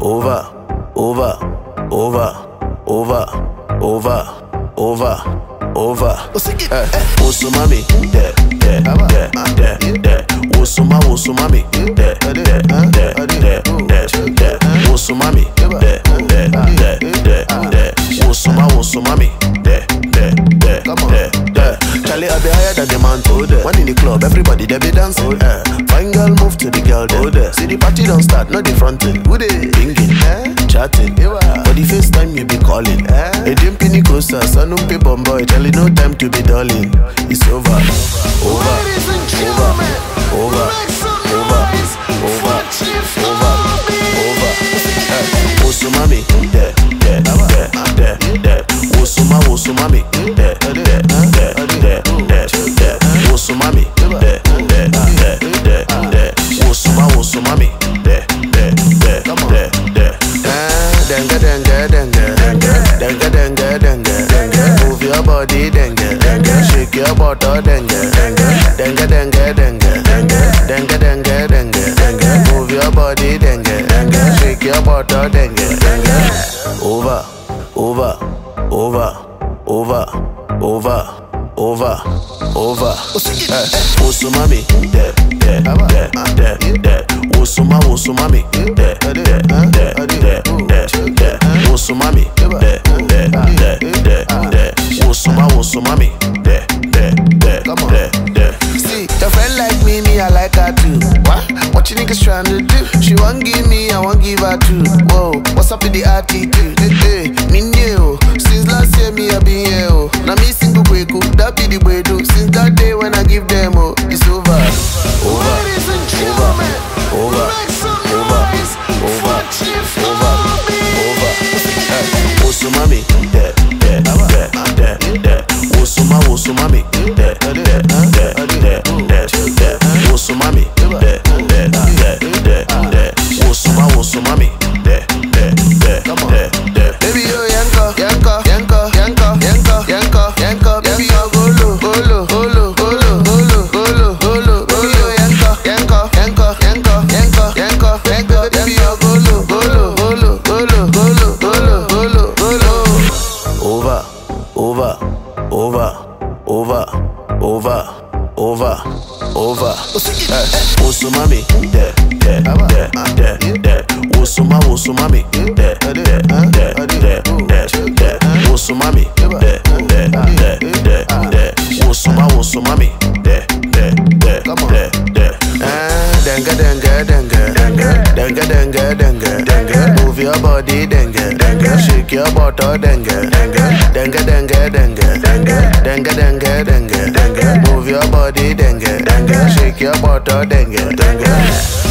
over, over, over, over, over, over, over. Eh, Wosumami, de, de, de, de, de. Wosuma, wosumami, de, de, de, de, de, de. Wosumami, de, de, de, de, de. Wosuma, wosumami, de, de, de, de, de. Charlie, I be higher than the man. Oh, there. One in the club, everybody they be dancing. Eh. Girl. There. Oh. See the party don't start, not the fronting. Who they? Binging, eh? chatting. For the first time you be calling. Eh? A coaster, son of paper boy. Charlie, no time to be darling. It's over, over, Dengue, dengue, dengue, dengue, dengue, dengue. Move your body, dengue, dengue. Shake your bottom, dengue, dengue, dengue, dengue, dengue, dengue, dengue, dengue, dengue. Move your body, dengue, dengue. Shake your bottom, dengue, dengue. Over, over, over, over, over, over, over. Eh, Wosumami, de, de, de, de, de. Wosuma, wosumami, de, de, Wosumami, de, de, de, de, de. Wosuma, wosumami, de, de, de, de, de. See, your friend like me, me, I like her too. What? What you niggas trying to do? She won't give me, I won't give her too. Whoa, what's up with the attitude? Hey, me new. Since last year, me, I been here. Oh. Now me single breaku, that be the way do. Since that day when I give them, oh, it's over. Over, over, over, over, over. Eh, mami, dẹ dẹ dẹ dẹ dẹ, wosoma wosoma mi. Over, over, over, over, over, over, over. Eh, Wosumami, de, de, de, de, de. Wosuma, wosumami, de, de, de, de, de, de. Wosumami, de, de, de, de, de. Wosuma, wosumami, de, de, de, de, de. Eh, Dengue, dengue, dengue, dengue, dengue, dengue, dengue, dengue. Move your body dengue, dengue. Shake your butt, dengue, dengue. Dengue, dengue, dengue, dengue. Dengue, dengue, dengue. Move your body dengue, dengue. Shake your butt, oh, dengue, dengue.